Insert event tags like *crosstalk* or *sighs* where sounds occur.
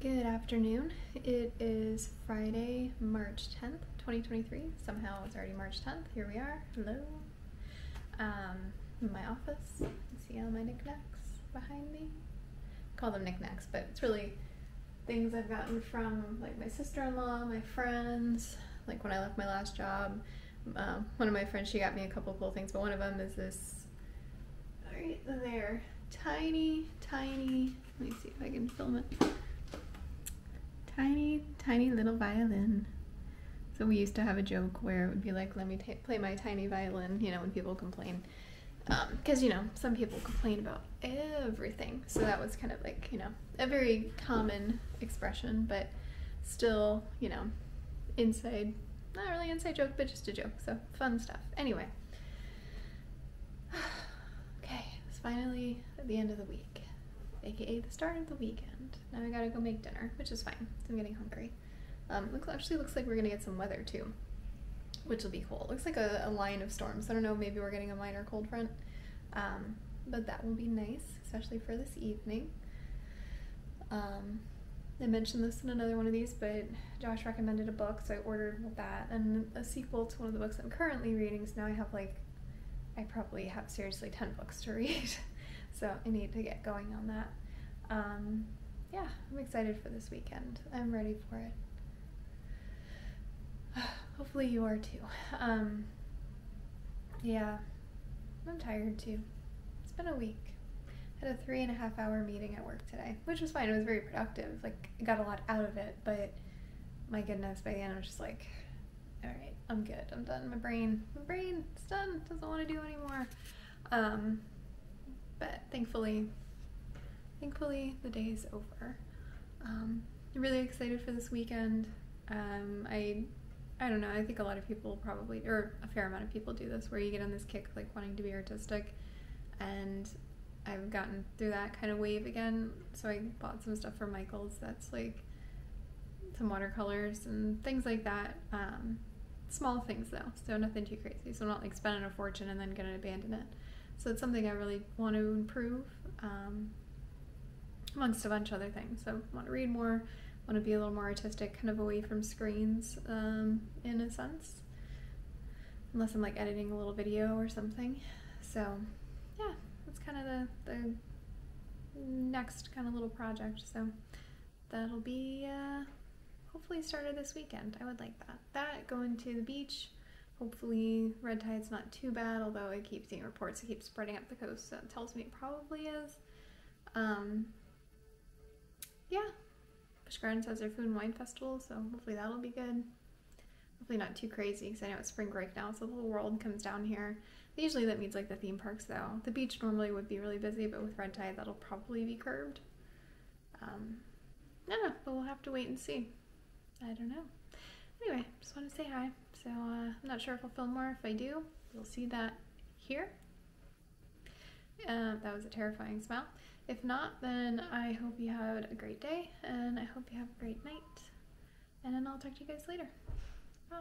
Good afternoon. It is Friday, March 10th, 2023. Somehow it's already March 10th. Here we are. Hello. Um, my office. See all my knickknacks behind me? Call them knickknacks, but it's really things I've gotten from like my sister-in-law, my friends. Like when I left my last job, um, one of my friends she got me a couple cool things, but one of them is this right there, tiny, tiny. Let me see if I can film it tiny, tiny little violin. So we used to have a joke where it would be like, let me ta play my tiny violin, you know, when people complain. Because, um, you know, some people complain about everything. So that was kind of like, you know, a very common expression, but still, you know, inside, not really inside joke, but just a joke. So fun stuff. Anyway. *sighs* okay, it's finally at the end of the week, aka the start of the weekend. Now I gotta go make dinner, which is fine. I'm getting hungry. Um, looks actually looks like we're gonna get some weather too, which will be cool. Looks like a, a, line of storms. I don't know. Maybe we're getting a minor cold front, um, but that will be nice, especially for this evening. Um, I mentioned this in another one of these, but Josh recommended a book, so I ordered that and a sequel to one of the books I'm currently reading. So now I have like, I probably have seriously ten books to read, *laughs* so I need to get going on that. Um, yeah, I'm excited for this weekend. I'm ready for it. *sighs* Hopefully you are too. Um, yeah, I'm tired too. It's been a week. I had a three and a half hour meeting at work today, which was fine. It was very productive. Like, I got a lot out of it, but my goodness, by the end, I was just like, all right, I'm good. I'm done. My brain, my brain, it's done. Doesn't want to do anymore. Um, thankfully, thankfully the day is over. Um, really excited for this weekend. Um, I I don't know. I think a lot of people probably, or a fair amount of people do this, where you get on this kick like wanting to be artistic, and I've gotten through that kind of wave again. So I bought some stuff from Michaels that's like some watercolors and things like that. Um, small things though, so nothing too crazy. So I'm not like spending a fortune and then gonna abandon it. So it's something I really want to improve. Um, amongst a bunch of other things. So I want to read more, want to be a little more artistic, kind of away from screens um, in a sense, unless I'm like editing a little video or something. So yeah, that's kind of the, the next kind of little project. So that'll be uh, hopefully started this weekend. I would like that. That going to the beach. Hopefully red tide's not too bad, although I keep seeing reports it keeps spreading up the coast, so it tells me it probably is. Um, yeah, Busch Gardens has their food and wine festival, so hopefully that'll be good. Hopefully not too crazy because I know it's spring break now, so the whole world comes down here. Usually that means like the theme parks though. The beach normally would be really busy, but with red tide that'll probably be curbed. Um, I but we'll have to wait and see. I don't know. Anyway, just want to say hi. So uh, I'm not sure if I'll film more. If I do, you'll see that here. Uh, that was a terrifying smile. If not, then I hope you had a great day and I hope you have a great night. And then I'll talk to you guys later. Bye.